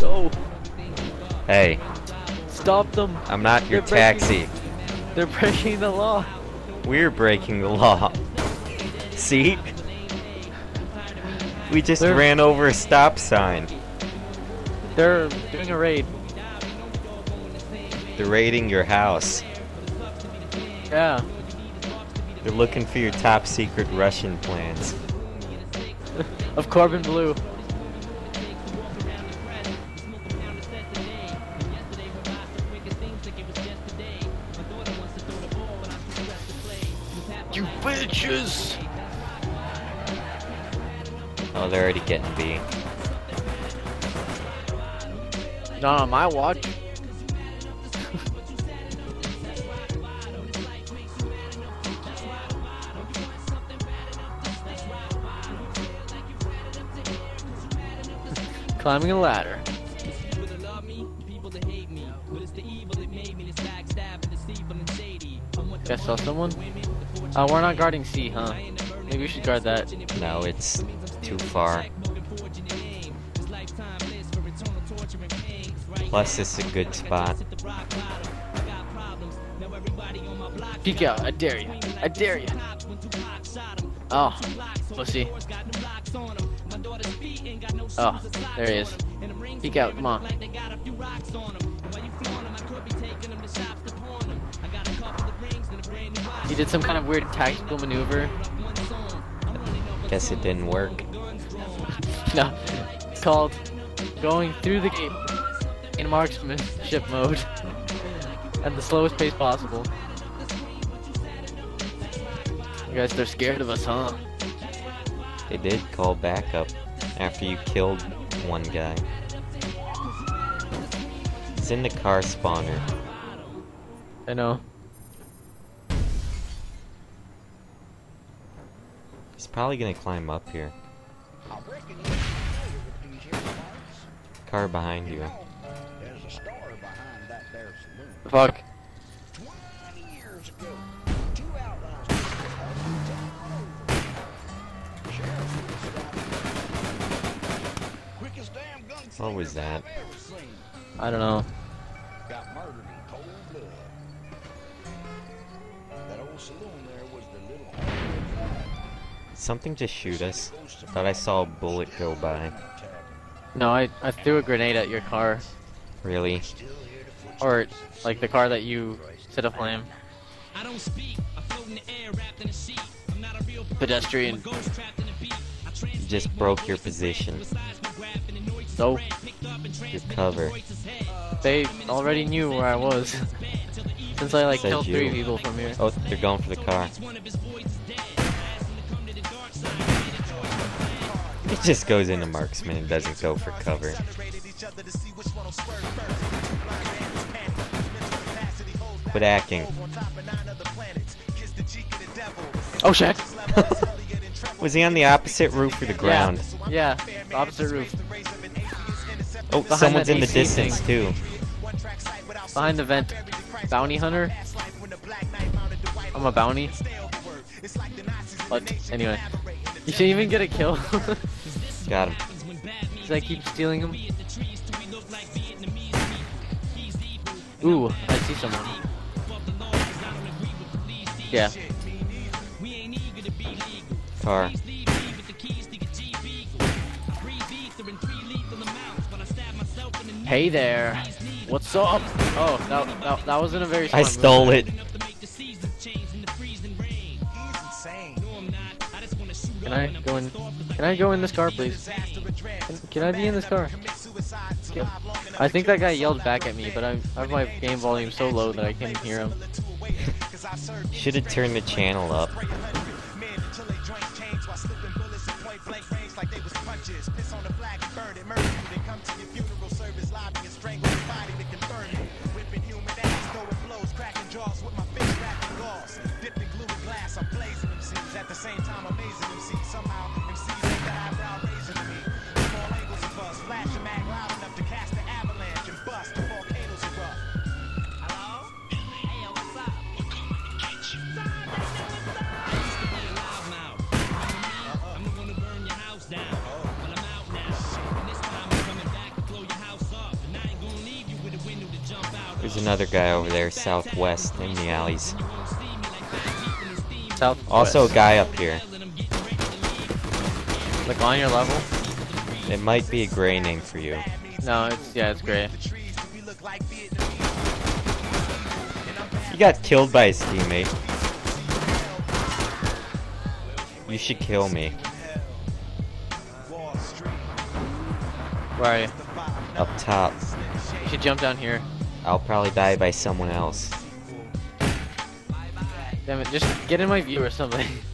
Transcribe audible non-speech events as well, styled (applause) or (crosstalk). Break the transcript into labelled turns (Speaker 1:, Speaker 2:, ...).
Speaker 1: Go.
Speaker 2: Hey,
Speaker 1: Stop them.
Speaker 2: I'm not your They're breaking- taxi.
Speaker 1: They're breaking the law.
Speaker 2: We're breaking the law. See? We just They're- ran over a stop sign.
Speaker 1: They're doing a raid.
Speaker 2: They're raiding your house.
Speaker 1: Yeah.
Speaker 2: They're looking for your top secret Russian plans. (laughs)
Speaker 1: Of Corbin Bleu. You bitches!
Speaker 2: Oh, they're already getting B.
Speaker 1: Not on my watch. (laughs) Climbing a ladder. Guess saw someone? Oh, we're not guarding C, huh? Maybe we should guard that.
Speaker 2: No, it's too far. Plus, it's a good spot.
Speaker 1: Peek out, I dare you. I dare you. Oh, pussy. Oh, there he is. Peek out, come on. He did some kind of weird tactical maneuver.
Speaker 2: Guess it didn't work. (laughs)
Speaker 1: No, it's called going through the gate in marksmanship mode (laughs) at the slowest pace possible. You guys, they're scared of us, huh?
Speaker 2: They did call backup after you killed one guy. It's in the car spawner.
Speaker 1: I know.
Speaker 2: He's probably gonna climb up here.
Speaker 3: I reckon you're familiar with these here parts.
Speaker 2: Car behind you.
Speaker 3: There's a story behind that there saloon.
Speaker 1: Fuck.
Speaker 3: Twenty years ago, two outlaws took the Sheriff was stopped. Quickest damn gunslinger What was that? I've ever seen.
Speaker 1: I don't know.
Speaker 3: Got murdered in cold blood. That old saloon there was the little
Speaker 2: Something just shoot us.
Speaker 3: Thought I saw a bullet go by.
Speaker 1: No, I, I threw a grenade at your car.
Speaker 2: Really?
Speaker 3: Or,
Speaker 1: like, the car that you set aflame. I don't speak. I float in the air wrapped in a sheet. I'm not a real. Pedestrian. I'm a ghost trapped in a beat. I You
Speaker 2: just broke your position.
Speaker 1: So,
Speaker 2: Your cover.
Speaker 1: they already knew where I was. (laughs) Since I, like, Said killed three people from here.
Speaker 2: Oh, they're going for the car. He just goes into marksman and doesn't go for cover. Quit acting.
Speaker 1: Oh, shit! (laughs)
Speaker 2: Was he on the opposite roof or the ground?
Speaker 1: Yeah, the opposite roof.
Speaker 2: Oh, Behind someone's that in the distance thing. too.
Speaker 1: Behind the vent. Bounty hunter? I'm a bounty. But, anyway. You should even get a kill. (laughs)
Speaker 2: Got him.
Speaker 1: Should I keep stealing him. Ooh, I see someone. Yeah.
Speaker 2: Car.
Speaker 1: Hey there. What's up? Oh, that, that, that wasn't a very I stole move. it. Can I go in? Can I go in this car, please? Can, can I be in this car? I think that guy yelled back at me, but I, I have my game volume so low that I can't hear him. (laughs)
Speaker 2: Should have turned the channel up. (laughs) same time amazing MC. Somehow raising me. Angles of us, flash a mag loud enough to cast avalanche and bust the volcanoes. Hello? Hey, what's up? We're coming to get you. Sorry. I used to now. I'm the one your house down. I'm out now. And this time I'm coming back to blow your house up. And I ain't gonna leave you with a window to jump out. There's another guy over there, southwest, in the alleys.
Speaker 1: Also, a
Speaker 2: guy up here.
Speaker 1: like on your level.
Speaker 2: It might be a gray name for you.
Speaker 1: No, it's yeah, it's great.
Speaker 2: He got killed by his teammate. You should kill me.
Speaker 1: Where are you?
Speaker 2: Up top.
Speaker 1: You should jump down here.
Speaker 2: I'll probably die by someone else.
Speaker 1: Damn it, just get in my view or something. (laughs)